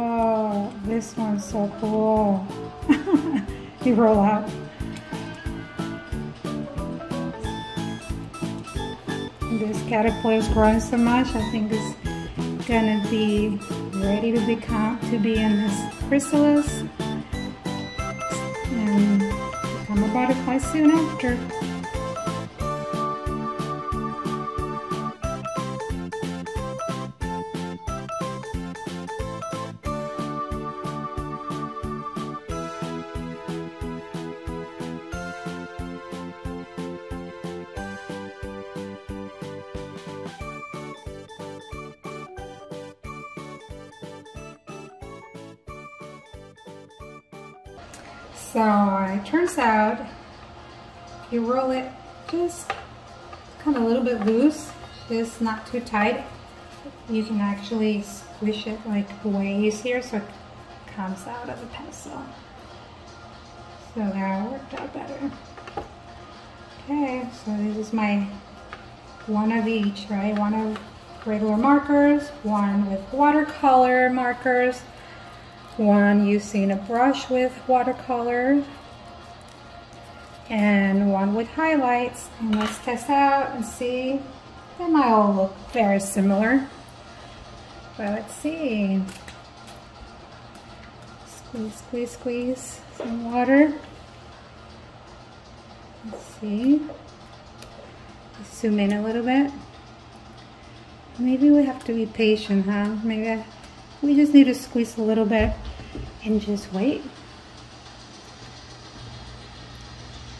Oh, this one's so cool. you roll out. This caterpillar is growing so much, I think it's gonna be ready to become to be in this chrysalis and become a butterfly soon after. So it turns out if you roll it just kind of a little bit loose, just not too tight. You can actually squish it like ways here so it comes out of the pencil. So that worked out better. Okay, so this is my one of each, right? One of regular markers, one with watercolor markers, one using a brush with watercolor and one with highlights. And let's test out and see. They might all look very similar. But let's see. Squeeze squeeze squeeze some water. Let's see. Zoom in a little bit. Maybe we have to be patient huh? Maybe we just need to squeeze a little bit and just wait.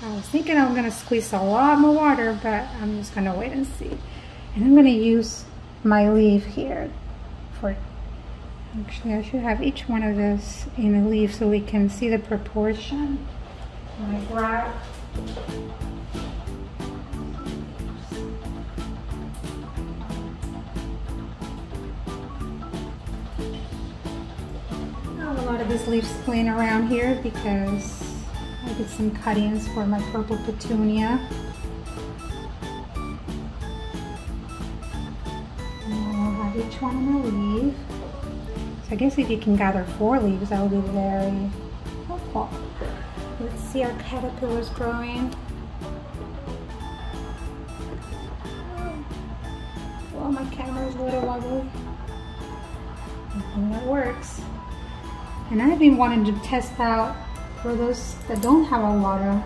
I was thinking I'm gonna squeeze a lot more water, but I'm just gonna wait and see. And I'm gonna use my leaf here for, actually I should have each one of this in a leaf so we can see the proportion. I grab lot of these leaves laying around here because I did some cuttings for my purple petunia. And I'll have each one in a leaf. So I guess if you can gather four leaves, that would be very helpful. Let's see our caterpillars growing. Well, my camera is a little ugly. And I've been wanting to test out for those that don't have a water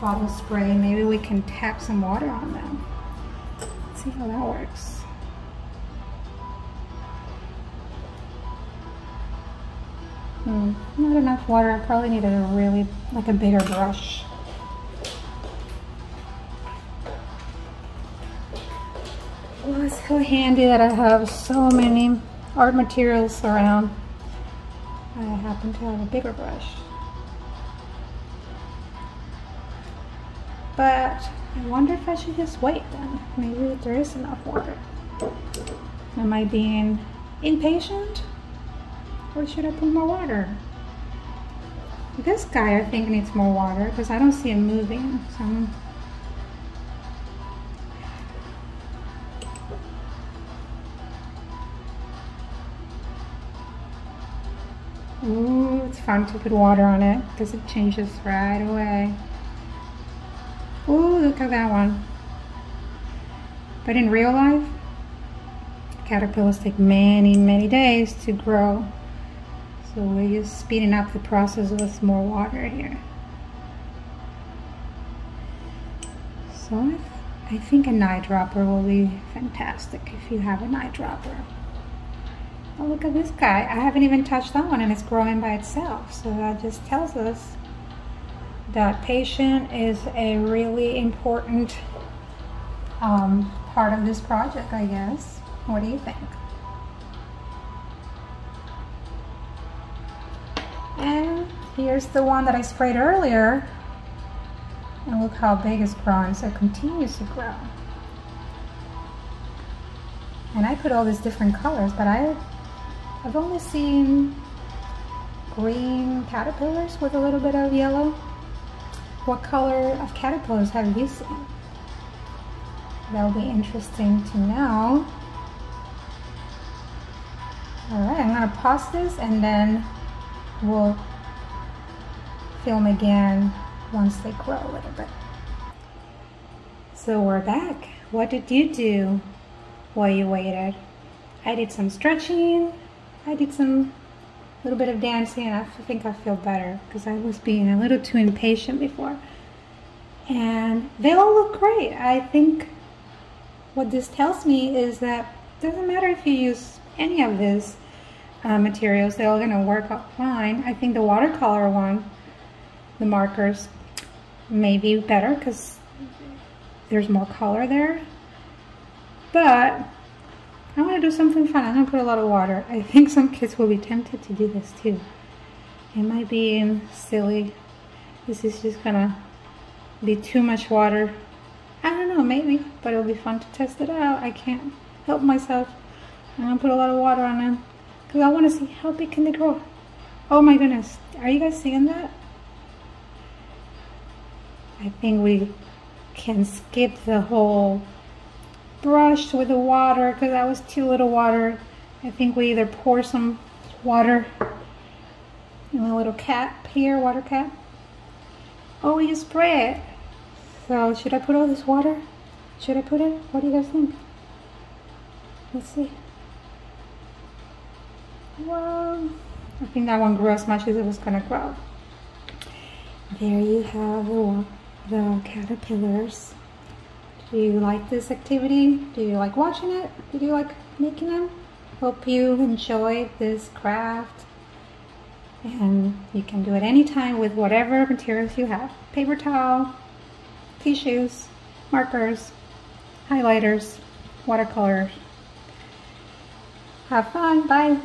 bottle spray, maybe we can tap some water on them. Let's see how that works. Hmm, not enough water. I probably needed a really, like a bigger brush. Well, it's so handy that I have so many art materials around. I happen to have a bigger brush. But I wonder if I should just wait then. Maybe there is enough water. Am I being impatient? Or should I put more water? This guy I think needs more water because I don't see him moving. So I'm It's to put water on it because it changes right away. Ooh, look at that one. But in real life, caterpillars take many, many days to grow. So we're just speeding up the process with more water here. So I think a eyedropper will be fantastic if you have an eyedropper. Oh, look at this guy. I haven't even touched that one and it's growing by itself. So that just tells us that patient is a really important um, part of this project, I guess. What do you think? And here's the one that I sprayed earlier. And look how big it's growing. So it continues to grow. And I put all these different colors, but I I've only seen green caterpillars with a little bit of yellow. What color of caterpillars have you seen? That'll be interesting to know. All right, I'm gonna pause this and then we'll film again once they grow a little bit. So we're back. What did you do while you waited? I did some stretching. I did some little bit of dancing. And I think I feel better because I was being a little too impatient before. And they all look great. I think what this tells me is that it doesn't matter if you use any of these uh, materials, they're all going to work out fine. I think the watercolor one, the markers, may be better because there's more color there. But I want to do something fun. I'm going to put a lot of water. I think some kids will be tempted to do this too. It might be silly. This is just going to be too much water. I don't know, maybe, but it'll be fun to test it out. I can't help myself. I'm going to put a lot of water on them because I want to see how big can they grow. Oh my goodness. Are you guys seeing that? I think we can skip the whole brush with the water because that was too little water. I think we either pour some water in a little cap here, water cap. Oh, you spray it. So should I put all this water? Should I put it? What do you guys think? Let's see. Well, I think that one grew as much as it was gonna grow. There you have the, the caterpillars. Do you like this activity? Do you like watching it? Do you like making them? Hope you enjoy this craft. And you can do it anytime with whatever materials you have. Paper towel, tissues, markers, highlighters, watercolors. Have fun. Bye.